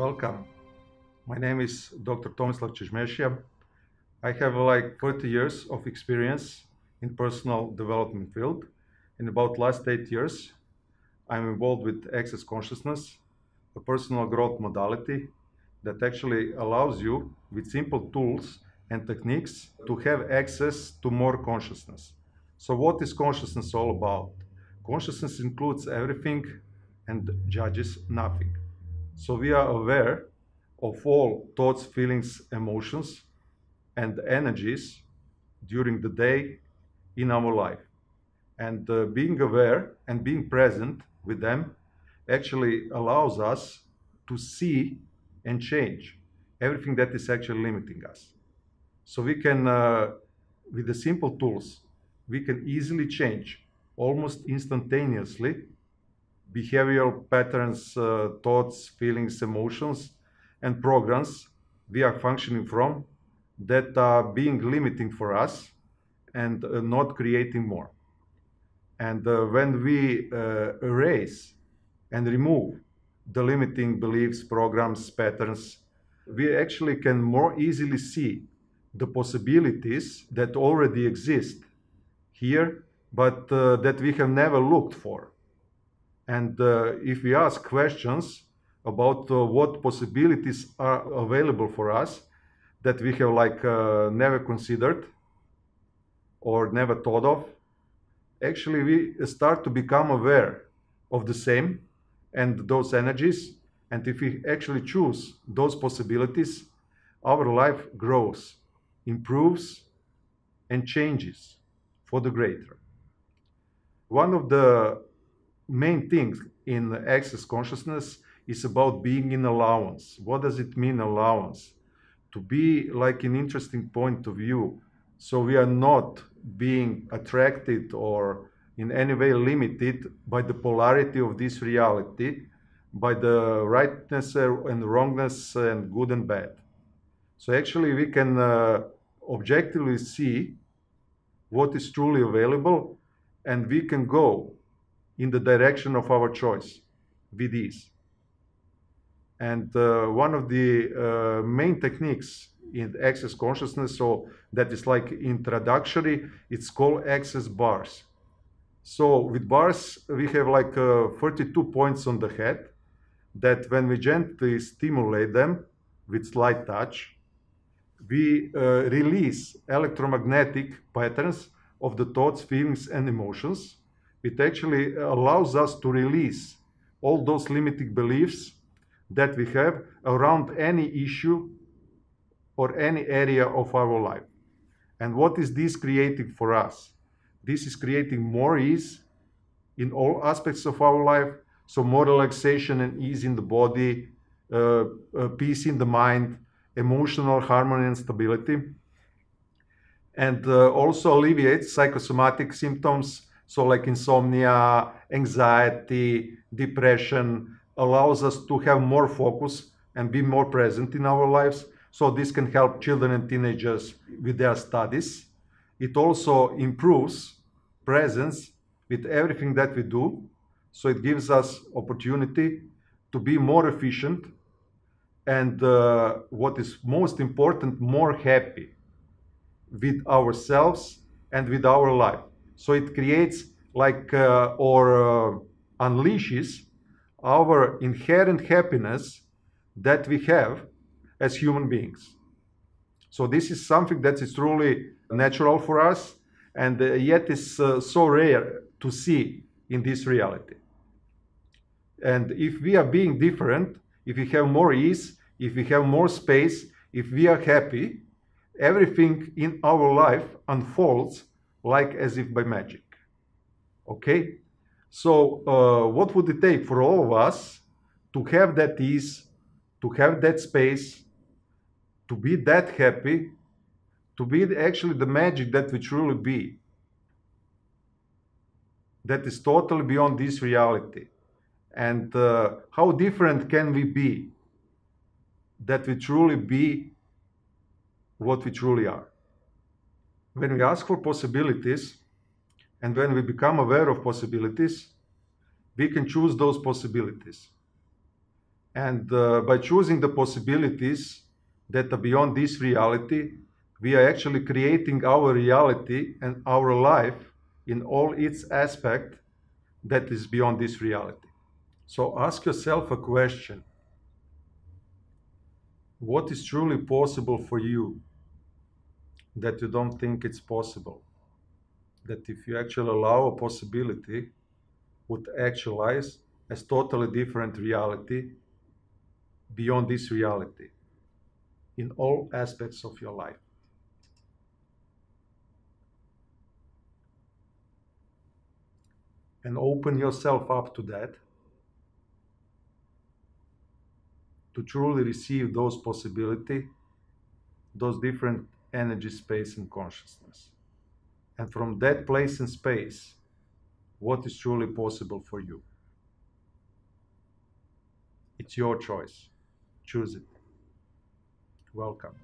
welcome. My name is Dr. Tomislav Čižmešija. I have like 30 years of experience in personal development field. In about last eight years, I'm involved with Access Consciousness, a personal growth modality that actually allows you with simple tools and techniques to have access to more consciousness. So what is consciousness all about? Consciousness includes everything and judges nothing. So we are aware of all thoughts, feelings, emotions, and energies during the day in our life. And uh, being aware and being present with them actually allows us to see and change everything that is actually limiting us. So we can, uh, with the simple tools, we can easily change almost instantaneously behavioral patterns, uh, thoughts, feelings, emotions, and programs we are functioning from that are being limiting for us and uh, not creating more. And uh, when we uh, erase and remove the limiting beliefs, programs, patterns, we actually can more easily see the possibilities that already exist here, but uh, that we have never looked for. And uh, if we ask questions about uh, what possibilities are available for us that we have like uh, never considered or never thought of, actually we start to become aware of the same and those energies. And if we actually choose those possibilities, our life grows, improves, and changes for the greater. One of the main thing in access consciousness is about being in allowance. What does it mean, allowance? To be like an interesting point of view. So we are not being attracted or in any way limited by the polarity of this reality, by the rightness and wrongness and good and bad. So actually we can uh, objectively see what is truly available and we can go in the direction of our choice with ease. And uh, one of the uh, main techniques in access consciousness, so that is like introductory, it's called access bars. So with bars, we have like uh, 32 points on the head that when we gently stimulate them with slight touch, we uh, release electromagnetic patterns of the thoughts, feelings, and emotions it actually allows us to release all those limiting beliefs that we have around any issue or any area of our life. And what is this creating for us? This is creating more ease in all aspects of our life. So, more relaxation and ease in the body, uh, uh, peace in the mind, emotional harmony and stability. And uh, also alleviates psychosomatic symptoms so like insomnia, anxiety, depression allows us to have more focus and be more present in our lives. So this can help children and teenagers with their studies. It also improves presence with everything that we do. So it gives us opportunity to be more efficient and uh, what is most important, more happy with ourselves and with our life. So it creates like uh, or uh, unleashes our inherent happiness that we have as human beings. So this is something that is truly natural for us and uh, yet is uh, so rare to see in this reality. And if we are being different, if we have more ease, if we have more space, if we are happy, everything in our life unfolds like as if by magic. Okay? So, uh, what would it take for all of us to have that ease, to have that space, to be that happy, to be actually the magic that we truly be? That is totally beyond this reality. And uh, how different can we be that we truly be what we truly are? When we ask for possibilities and when we become aware of possibilities, we can choose those possibilities. And uh, by choosing the possibilities that are beyond this reality, we are actually creating our reality and our life in all its aspect that is beyond this reality. So ask yourself a question. What is truly possible for you that you don't think it's possible? That if you actually allow a possibility, would actualize as totally different reality beyond this reality in all aspects of your life. And open yourself up to that, to truly receive those possibility, those different energy, space, and consciousness. And from that place and space, what is truly possible for you? It's your choice. Choose it. Welcome.